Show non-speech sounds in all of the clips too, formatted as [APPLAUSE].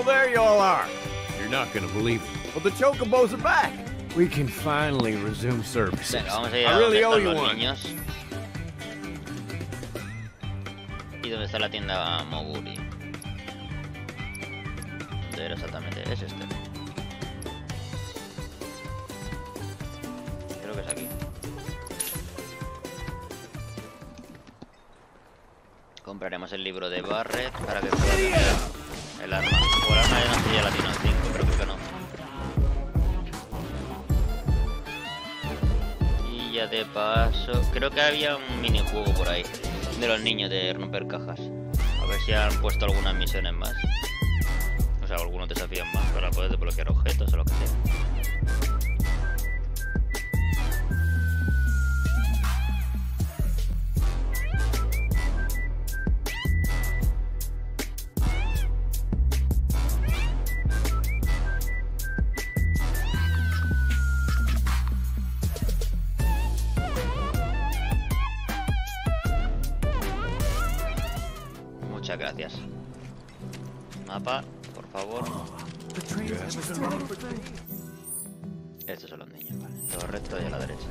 Oh, there you all are. You're not gonna believe it, but the Chocobos are back. We can finally resume I really owe you one. niños. ¿Y dónde está la tienda Moguri? ¿Dónde era exactamente? Es este. Creo que es aquí. Compraremos el libro de Barret para que pueda el arma. Ya no sé si ya la tiene en 5, pero creo no. Y ya de paso, creo que había un minijuego por ahí de los niños de romper cajas. A ver si han puesto algunas misiones más. O sea, algunos desafíos más para poder desbloquear objetos o lo que sea. Gracias. Mapa, por favor. Estos son los niños, vale. Todo recto y a la derecha.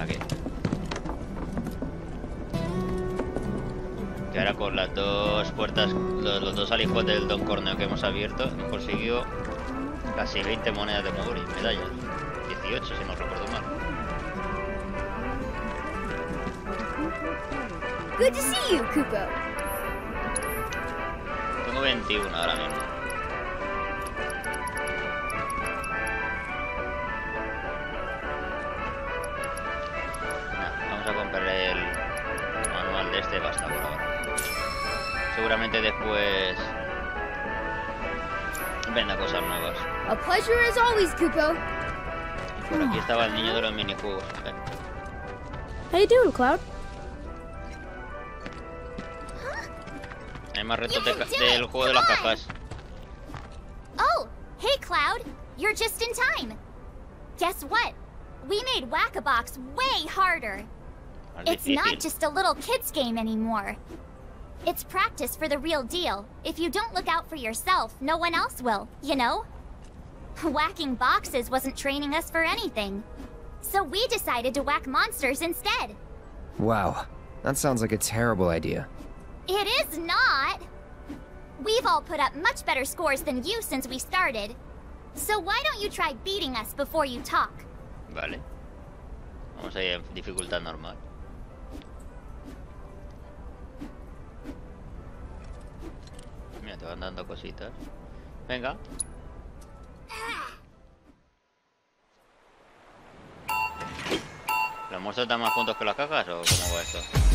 Aquí. Que ahora con las dos puertas, los, los dos alijos del Don Corneo que hemos abierto, hemos conseguido casi 20 monedas de Moguri, medallas. 18 si no recuerdo mal. Good to see you, Kupo. Tengo 21 ahora mismo. Vamos a comprar el manual de este basta por ahora. Seguramente después venda cosas nuevas. A pleasure as always, Kupo. Por aquí estaba el niño de los minijuegos. How you doing, Cloud? Hay más retos You de can ca- do del it. juego de las cajas. Oh, hey Cloud. You're just in time. Guess what? We made Whack-A-Box way harder. It's not just a little kid's game anymore. It's practice for the real deal. If you don't look out for yourself, no one else will, you know? Whacking boxes wasn't training us for anything. So we decided to whack monsters instead. Wow, that sounds like a terrible idea. It is not! We've all put up much better scores than you since we started. So why don't you try beating us before you talk? Vale. Vamos a ir en dificultad normal. Mira, te van dando cositas. Venga. ¿Los monstruos dan más puntos que las cajas o cómo va esto?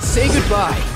Say goodbye.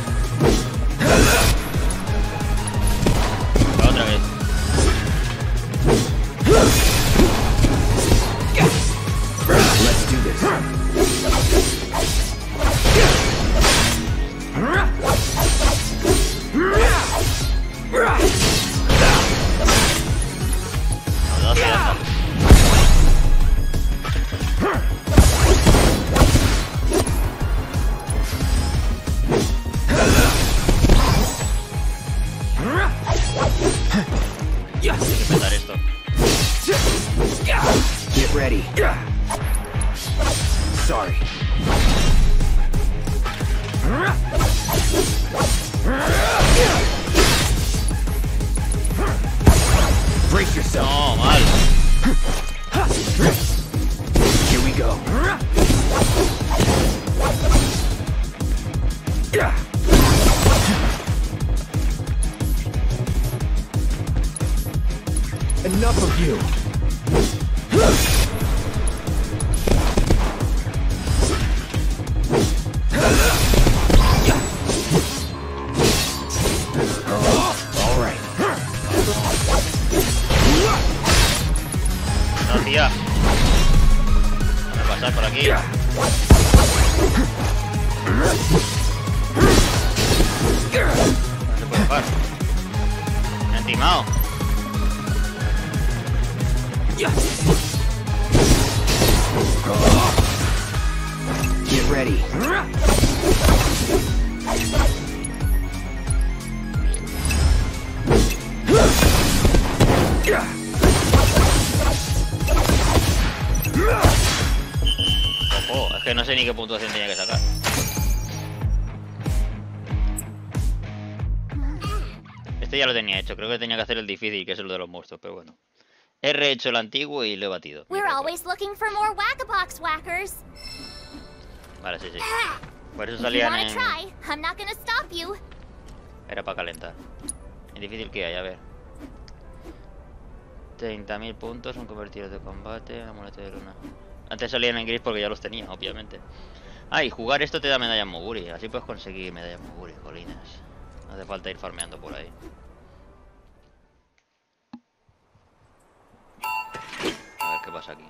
Enough of you. Ready. Ojo, es que no sé ni qué puntuación tenía que sacar. Este ya lo tenía hecho, creo que tenía que hacer el difícil, que es el de los monstruos, pero bueno. He rehecho el antiguo y lo he batido. We're always looking for more Whackers. Vale, sí, sí. Por eso salían en... Era para calentar. Es difícil que hay, a ver. 30.000 puntos, un convertido de combate, amuleto de luna. Antes salían en gris porque ya los tenía, obviamente. Ah, y jugar esto te da medallas Moguri. Así puedes conseguir medallas Moguri, jolinas. No hace falta ir farmeando por ahí. A ver qué pasa aquí.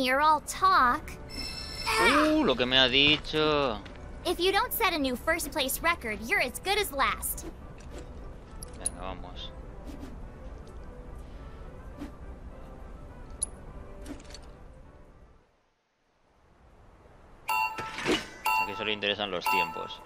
Tell you're all talk. Uh, lo que me ha dicho. If you don't set a new first place record, you're as good as last. Venga, vamos. Aquí solo interesan los tiempos.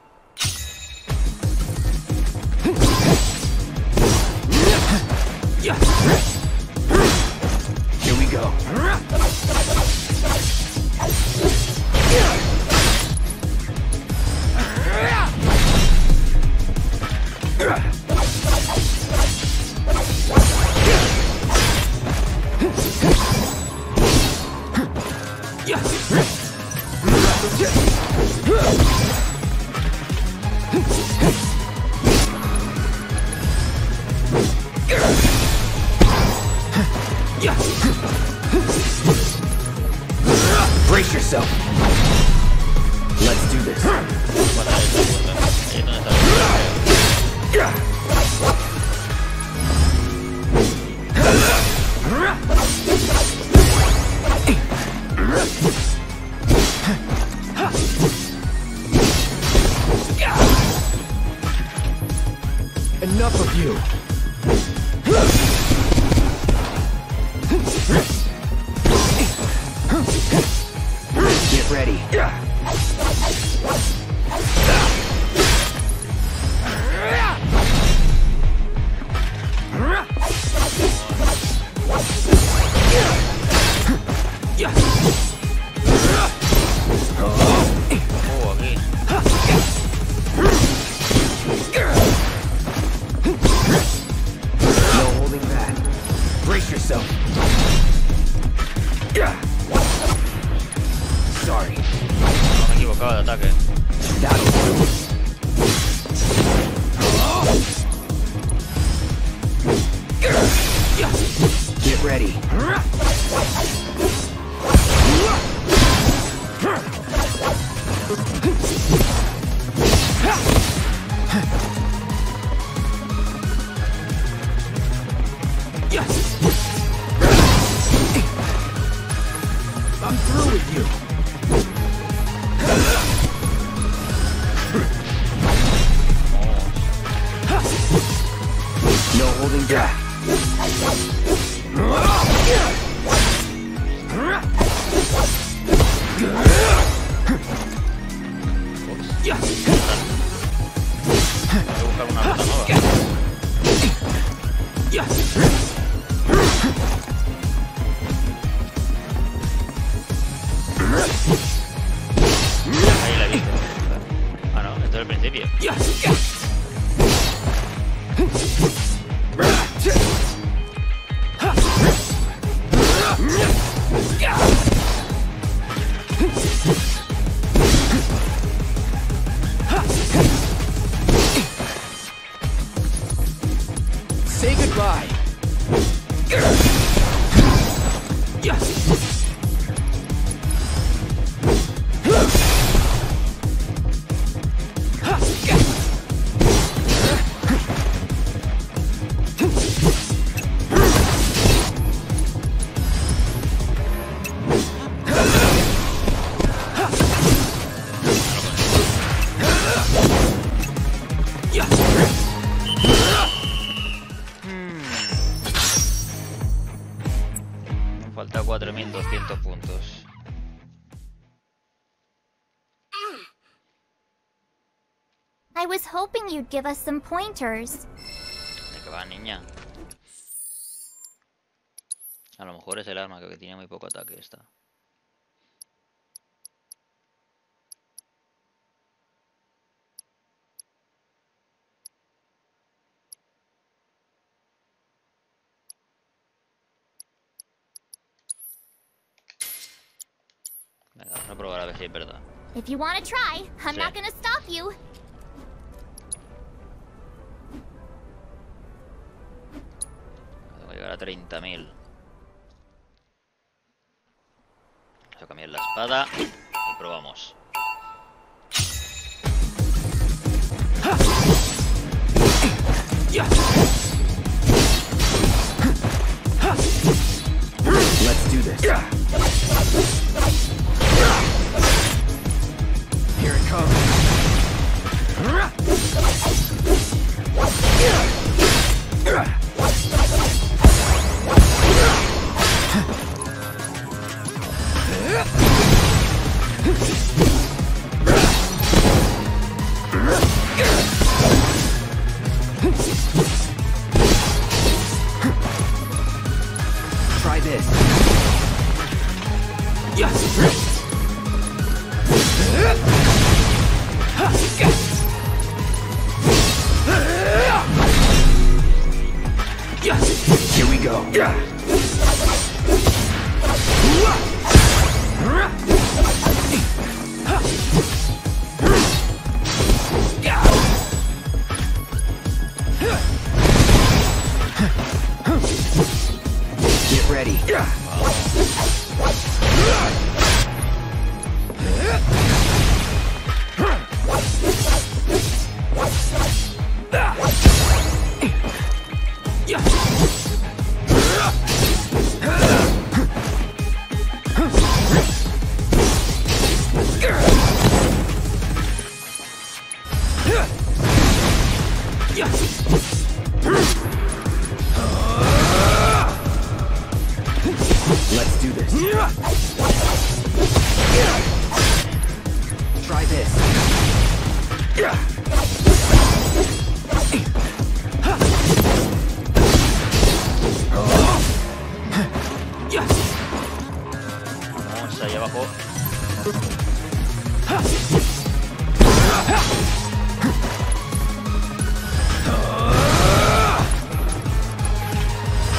Here we go. Let's go. や。っ I was hoping you'd give us some pointers. ¿De va, niña? A lo mejor es el arma, que tiene muy poco ataque esta. Venga, vamos a probar a ver si es verdad. If you want to try, I'm Sí. not gonna stop you. Llegar a 30.000. Vamos a cambiar la espada y probamos. Let's do this. Here it comes. Here we go. Get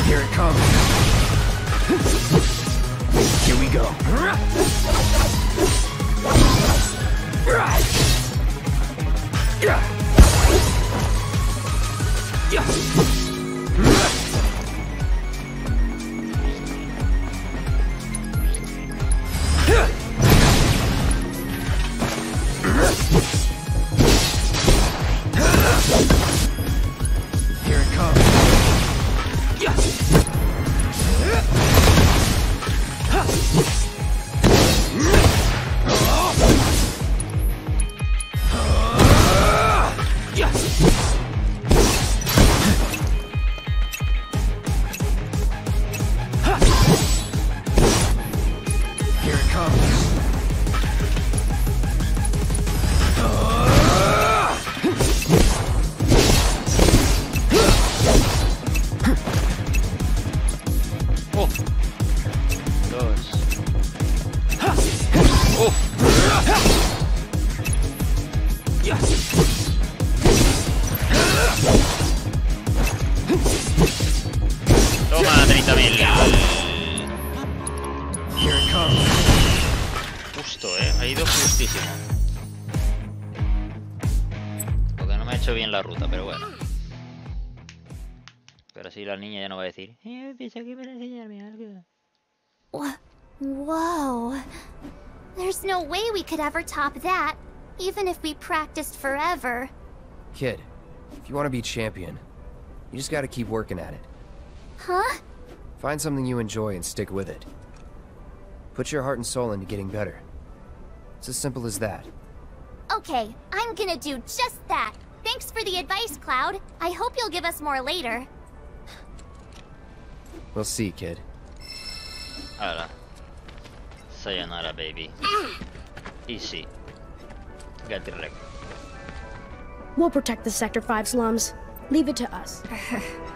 Here it comes. Here we go. Here decir. Piensa que para enseñarme algo. Whoa. There's no way we could ever top that, even if we practiced forever. Kid, if you want to be champion, you just gotta keep working at it. Huh? Find something you enjoy and stick with it. Put your heart and soul into getting better. It's as simple as that. Okay, I'm gonna do just that. Thanks for the advice, Cloud. I hope you'll give us more later. We'll see, kid. Ahora. Sayonara, baby. Easy. Get direct. We'll protect the Sector 5 slums. Leave it to us. [LAUGHS]